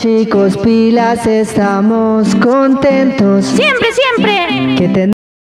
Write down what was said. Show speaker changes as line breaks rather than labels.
Chicos, pilas, estamos contentos.
Siempre, siempre.